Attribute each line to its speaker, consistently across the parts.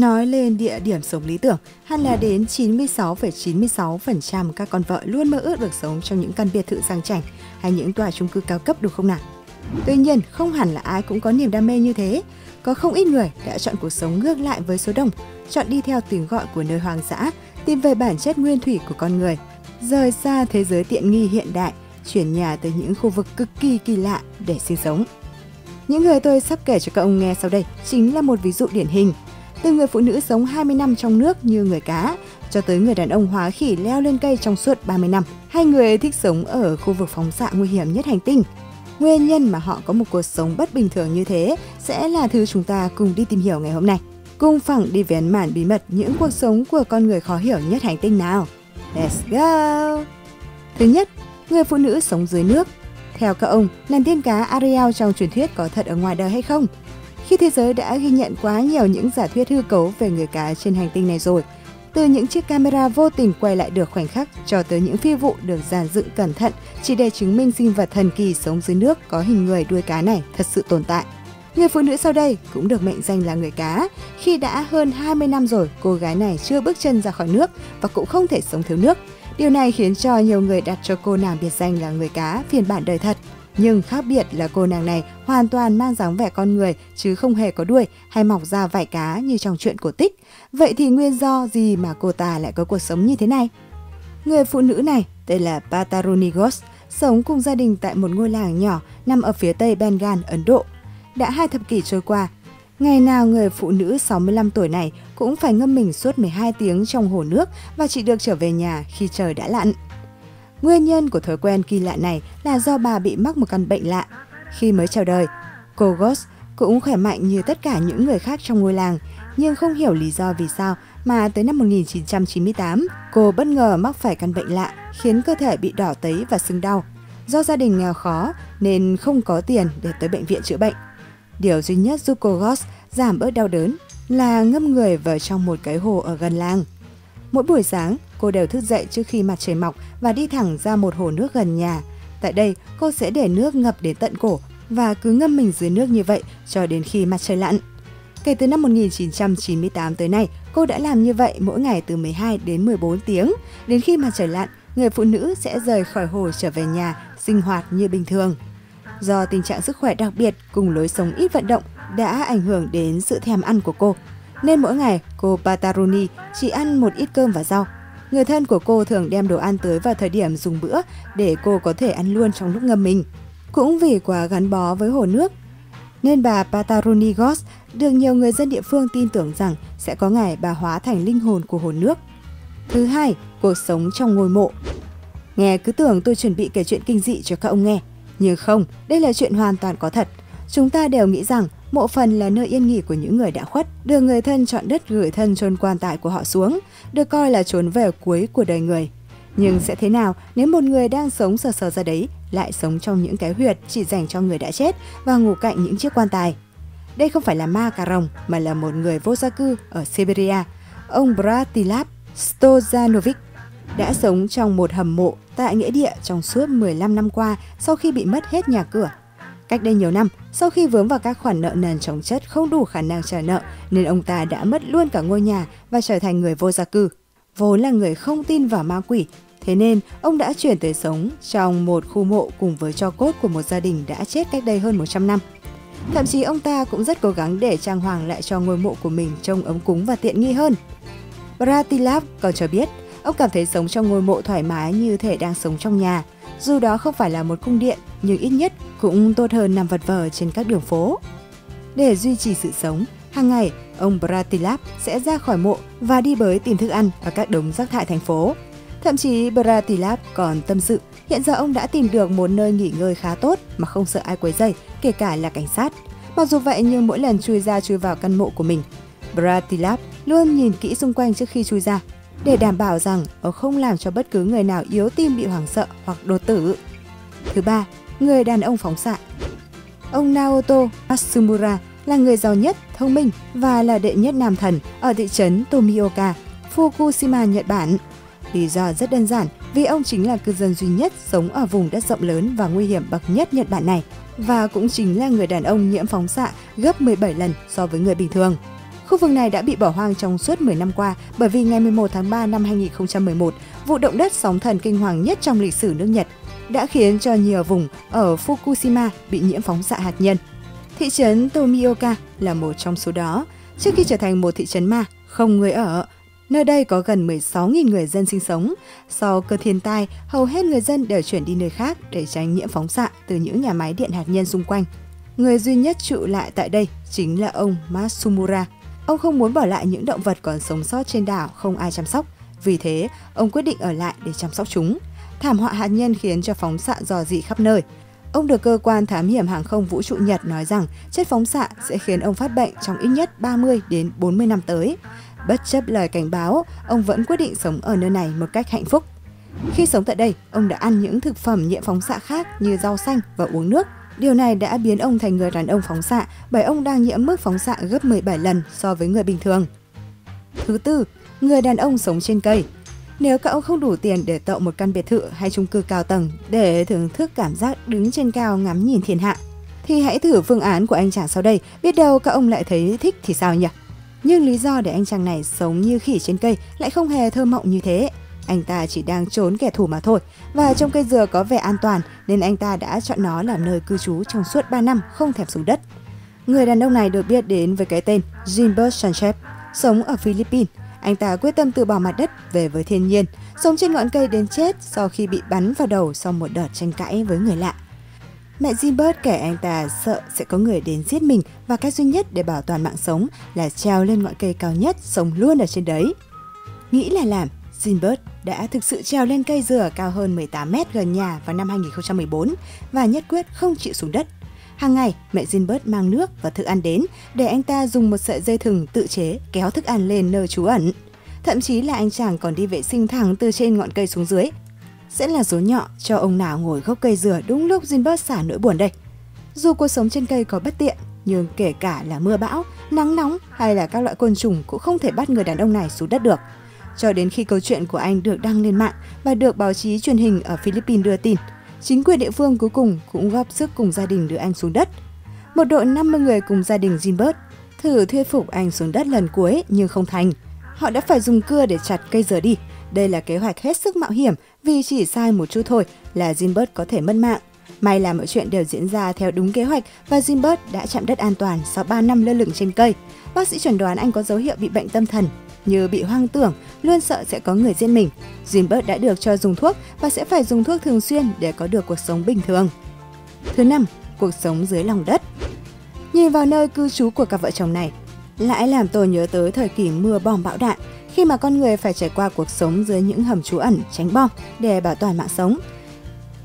Speaker 1: Nói lên địa điểm sống lý tưởng, hẳn là đến 96,96% các con vợ luôn mơ ước được sống trong những căn biệt thự sang chảnh hay những tòa chung cư cao cấp đúng không nào? Tuy nhiên, không hẳn là ai cũng có niềm đam mê như thế. Có không ít người đã chọn cuộc sống ngược lại với số đông, chọn đi theo tiếng gọi của nơi hoang dã, tìm về bản chất nguyên thủy của con người, rời xa thế giới tiện nghi hiện đại, chuyển nhà tới những khu vực cực kỳ kỳ lạ để sinh sống. Những người tôi sắp kể cho các ông nghe sau đây chính là một ví dụ điển hình. Từ người phụ nữ sống 20 năm trong nước như người cá, cho tới người đàn ông hóa khỉ leo lên cây trong suốt 30 năm. Hai người thích sống ở khu vực phóng xạ nguy hiểm nhất hành tinh. Nguyên nhân mà họ có một cuộc sống bất bình thường như thế sẽ là thứ chúng ta cùng đi tìm hiểu ngày hôm nay. Cùng phẳng đi vén màn bí mật những cuộc sống của con người khó hiểu nhất hành tinh nào. Let's go! Thứ nhất, người phụ nữ sống dưới nước. Theo các ông, nàng tiên cá Ariel trong truyền thuyết có thật ở ngoài đời hay không? Khi thế giới đã ghi nhận quá nhiều những giả thuyết hư cấu về người cá trên hành tinh này rồi, từ những chiếc camera vô tình quay lại được khoảnh khắc cho tới những phi vụ được dàn dựng cẩn thận chỉ để chứng minh sinh vật thần kỳ sống dưới nước có hình người đuôi cá này thật sự tồn tại. Người phụ nữ sau đây cũng được mệnh danh là người cá. Khi đã hơn 20 năm rồi, cô gái này chưa bước chân ra khỏi nước và cũng không thể sống thiếu nước. Điều này khiến cho nhiều người đặt cho cô nàng biệt danh là người cá phiên bản đời thật. Nhưng khác biệt là cô nàng này hoàn toàn mang dáng vẻ con người chứ không hề có đuôi hay mọc ra vảy cá như trong chuyện cổ tích. Vậy thì nguyên do gì mà cô ta lại có cuộc sống như thế này? Người phụ nữ này tên là Patarunigos, sống cùng gia đình tại một ngôi làng nhỏ nằm ở phía tây Bengal, Ấn Độ. Đã hai thập kỷ trôi qua, ngày nào người phụ nữ 65 tuổi này cũng phải ngâm mình suốt 12 tiếng trong hồ nước và chỉ được trở về nhà khi trời đã lặn. Nguyên nhân của thói quen kỳ lạ này là do bà bị mắc một căn bệnh lạ. Khi mới chào đời, cô Ghost cũng khỏe mạnh như tất cả những người khác trong ngôi làng, nhưng không hiểu lý do vì sao mà tới năm 1998, cô bất ngờ mắc phải căn bệnh lạ khiến cơ thể bị đỏ tấy và sưng đau. Do gia đình nghèo khó nên không có tiền để tới bệnh viện chữa bệnh. Điều duy nhất giúp cô Ghost giảm bớt đau đớn là ngâm người vào trong một cái hồ ở gần làng. Mỗi buổi sáng, cô đều thức dậy trước khi mặt trời mọc và đi thẳng ra một hồ nước gần nhà. Tại đây, cô sẽ để nước ngập đến tận cổ và cứ ngâm mình dưới nước như vậy cho đến khi mặt trời lặn. Kể từ năm 1998 tới nay, cô đã làm như vậy mỗi ngày từ 12 đến 14 tiếng. Đến khi mặt trời lặn, người phụ nữ sẽ rời khỏi hồ trở về nhà, sinh hoạt như bình thường. Do tình trạng sức khỏe đặc biệt cùng lối sống ít vận động đã ảnh hưởng đến sự thèm ăn của cô, nên mỗi ngày cô Pataroni chỉ ăn một ít cơm và rau. Người thân của cô thường đem đồ ăn tới vào thời điểm dùng bữa để cô có thể ăn luôn trong lúc ngâm mình. Cũng vì quá gắn bó với hồ nước, nên bà Patarunigos được nhiều người dân địa phương tin tưởng rằng sẽ có ngày bà hóa thành linh hồn của hồ nước. Thứ hai, cuộc sống trong ngôi mộ. Nghe cứ tưởng tôi chuẩn bị kể chuyện kinh dị cho các ông nghe, nhưng không, đây là chuyện hoàn toàn có thật. Chúng ta đều nghĩ rằng Mộ phần là nơi yên nghỉ của những người đã khuất, được người thân chọn đất gửi thân chôn quan tài của họ xuống, được coi là trốn về cuối của đời người. Nhưng sẽ thế nào nếu một người đang sống sờ sờ ra đấy lại sống trong những cái huyệt chỉ dành cho người đã chết và ngủ cạnh những chiếc quan tài? Đây không phải là ma cà rồng mà là một người vô gia cư ở Siberia, ông Bratislav Stojanovic đã sống trong một hầm mộ tại nghĩa địa trong suốt 15 năm qua sau khi bị mất hết nhà cửa Cách đây nhiều năm, sau khi vướng vào các khoản nợ nần chồng chất không đủ khả năng trả nợ, nên ông ta đã mất luôn cả ngôi nhà và trở thành người vô gia cư. Vốn là người không tin vào ma quỷ, thế nên ông đã chuyển tới sống trong một khu mộ cùng với cho cốt của một gia đình đã chết cách đây hơn 100 năm. Thậm chí ông ta cũng rất cố gắng để trang hoàng lại cho ngôi mộ của mình trông ấm cúng và tiện nghi hơn. Bratislav còn cho biết, ông cảm thấy sống trong ngôi mộ thoải mái như thể đang sống trong nhà, dù đó không phải là một cung điện, nhưng ít nhất cũng tốt hơn nằm vật vờ trên các đường phố. Để duy trì sự sống, hàng ngày ông Bratislav sẽ ra khỏi mộ và đi bới tìm thức ăn ở các đống rác thải thành phố. Thậm chí Bratislav còn tâm sự hiện giờ ông đã tìm được một nơi nghỉ ngơi khá tốt mà không sợ ai quấy rầy, kể cả là cảnh sát. Mặc dù vậy nhưng mỗi lần chui ra chui vào căn mộ của mình, Bratislav luôn nhìn kỹ xung quanh trước khi chui ra để đảm bảo rằng ông không làm cho bất cứ người nào yếu tim bị hoảng sợ hoặc đột tử. Thứ ba, người đàn ông phóng xạ. Ông Naoto Matsumura là người giàu nhất, thông minh và là đệ nhất nam thần ở thị trấn Tomioka, Fukushima, Nhật Bản. Lý do rất đơn giản vì ông chính là cư dân duy nhất sống ở vùng đất rộng lớn và nguy hiểm bậc nhất Nhật Bản này và cũng chính là người đàn ông nhiễm phóng xạ gấp 17 lần so với người bình thường. Khu vực này đã bị bỏ hoang trong suốt 10 năm qua bởi vì ngày 11 tháng 3 năm 2011, vụ động đất sóng thần kinh hoàng nhất trong lịch sử nước Nhật đã khiến cho nhiều vùng ở Fukushima bị nhiễm phóng xạ hạt nhân. Thị trấn Tomioka là một trong số đó. Trước khi trở thành một thị trấn ma, không người ở, nơi đây có gần 16.000 người dân sinh sống. Sau cơn thiên tai, hầu hết người dân đều chuyển đi nơi khác để tránh nhiễm phóng xạ từ những nhà máy điện hạt nhân xung quanh. Người duy nhất trụ lại tại đây chính là ông Matsumura. Ông không muốn bỏ lại những động vật còn sống sót trên đảo không ai chăm sóc. Vì thế, ông quyết định ở lại để chăm sóc chúng. Thảm họa hạt nhân khiến cho phóng xạ dò dỉ khắp nơi. Ông được cơ quan thám hiểm hàng không vũ trụ Nhật nói rằng chất phóng xạ sẽ khiến ông phát bệnh trong ít nhất 30 đến 40 năm tới. Bất chấp lời cảnh báo, ông vẫn quyết định sống ở nơi này một cách hạnh phúc. Khi sống tại đây, ông đã ăn những thực phẩm nhiễm phóng xạ khác như rau xanh và uống nước. Điều này đã biến ông thành người đàn ông phóng xạ bởi ông đang nhiễm mức phóng xạ gấp 17 lần so với người bình thường. Thứ tư, người đàn ông sống trên cây. Nếu cậu không đủ tiền để tạo một căn biệt thự hay chung cư cao tầng để thưởng thức cảm giác đứng trên cao ngắm nhìn thiên hạ, thì hãy thử phương án của anh chàng sau đây, biết đâu các ông lại thấy thích thì sao nhỉ? Nhưng lý do để anh chàng này sống như khỉ trên cây lại không hề thơ mộng như thế. Anh ta chỉ đang trốn kẻ thù mà thôi. Và trong cây dừa có vẻ an toàn nên anh ta đã chọn nó làm nơi cư trú trong suốt 3 năm không thèm xuống đất. Người đàn ông này được biết đến với cái tên Gilbert Sanchez, sống ở Philippines. Anh ta quyết tâm từ bỏ mặt đất về với thiên nhiên, sống trên ngọn cây đến chết sau khi bị bắn vào đầu sau một đợt tranh cãi với người lạ. Mẹ Gilbert kể anh ta sợ sẽ có người đến giết mình và cách duy nhất để bảo toàn mạng sống là treo lên ngọn cây cao nhất, sống luôn ở trên đấy. Nghĩ là làm, Zinbert đã thực sự trèo lên cây dừa cao hơn 18 mét gần nhà vào năm 2014 và nhất quyết không chịu xuống đất. Hàng ngày, mẹ Zinbert mang nước và thức ăn đến để anh ta dùng một sợi dây thừng tự chế kéo thức ăn lên nơi trú ẩn. Thậm chí là anh chàng còn đi vệ sinh thẳng từ trên ngọn cây xuống dưới sẽ là số nhọ cho ông nào ngồi gốc cây dừa đúng lúc Zinbert xả nỗi buồn đây. Dù cuộc sống trên cây có bất tiện, nhưng kể cả là mưa bão, nắng nóng hay là các loại côn trùng cũng không thể bắt người đàn ông này xuống đất được. Cho đến khi câu chuyện của anh được đăng lên mạng và được báo chí truyền hình ở Philippines đưa tin, chính quyền địa phương cuối cùng cũng góp sức cùng gia đình đưa anh xuống đất. Một đội 50 người cùng gia đình Jimbert thử thuyết phục anh xuống đất lần cuối nhưng không thành. Họ đã phải dùng cưa để chặt cây dừa đi đây là kế hoạch hết sức mạo hiểm vì chỉ sai một chút thôi là Jimbert có thể mất mạng. May là mọi chuyện đều diễn ra theo đúng kế hoạch và Jimbert đã chạm đất an toàn sau 3 năm lơ lửng trên cây. Bác sĩ chuẩn đoán anh có dấu hiệu bị bệnh tâm thần, như bị hoang tưởng, luôn sợ sẽ có người giết mình. Gilbert đã được cho dùng thuốc và sẽ phải dùng thuốc thường xuyên để có được cuộc sống bình thường. Thứ năm, cuộc sống dưới lòng đất. Nhìn vào nơi cư trú của cặp vợ chồng này, lại làm tôi nhớ tới thời kỳ mưa bom bão đạn khi mà con người phải trải qua cuộc sống dưới những hầm trú ẩn tránh bom để bảo toàn mạng sống.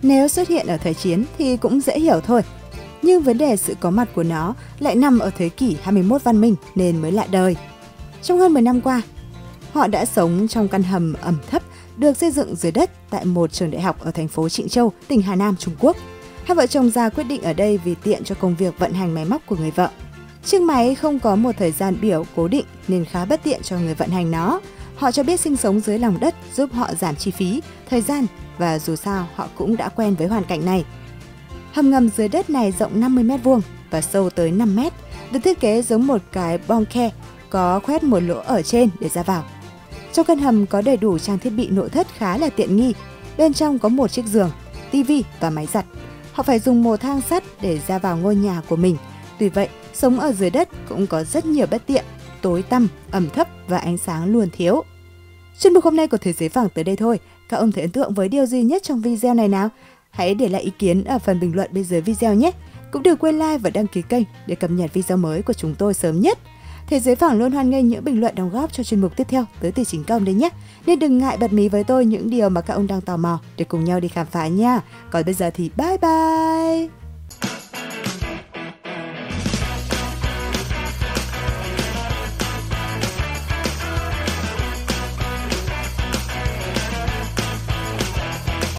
Speaker 1: Nếu xuất hiện ở thời chiến thì cũng dễ hiểu thôi. Nhưng vấn đề sự có mặt của nó lại nằm ở thế kỷ 21 văn minh nên mới lạ đời. Trong hơn 10 năm qua, họ đã sống trong căn hầm ẩm thấp được xây dựng dưới đất tại một trường đại học ở thành phố Trịnh Châu, tỉnh Hà Nam, Trung Quốc. Hai vợ chồng già quyết định ở đây vì tiện cho công việc vận hành máy móc của người vợ. Chiếc máy không có một thời gian biểu cố định nên khá bất tiện cho người vận hành nó. Họ cho biết sinh sống dưới lòng đất giúp họ giảm chi phí, thời gian và dù sao họ cũng đã quen với hoàn cảnh này. Hầm ngầm dưới đất này rộng 50 m vuông và sâu tới 5 m, được thiết kế giống một cái bong khe có khoét một lỗ ở trên để ra vào. Trong căn hầm có đầy đủ trang thiết bị nội thất khá là tiện nghi. Bên trong có một chiếc giường, tivi và máy giặt. Họ phải dùng một thang sắt để ra vào ngôi nhà của mình. Tuy vậy, sống ở dưới đất cũng có rất nhiều bất tiện, tối tăm, ẩm thấp và ánh sáng luôn thiếu. Chuyên mục hôm nay của Thế giới phẳng tới đây thôi. Các ông thấy ấn tượng với điều gì nhất trong video này nào? Hãy để lại ý kiến ở phần bình luận bên dưới video nhé. Cũng đừng quên like và đăng ký kênh để cập nhật video mới của chúng tôi sớm nhất. Thế giới phẳng luôn hoan nghênh những bình luận đóng góp cho chuyên mục tiếp theo tới từ chính công đấy nhé. Nên đừng ngại bật mí với tôi những điều mà các ông đang tò mò để cùng nhau đi khám phá nha. Còn bây giờ thì bye bye!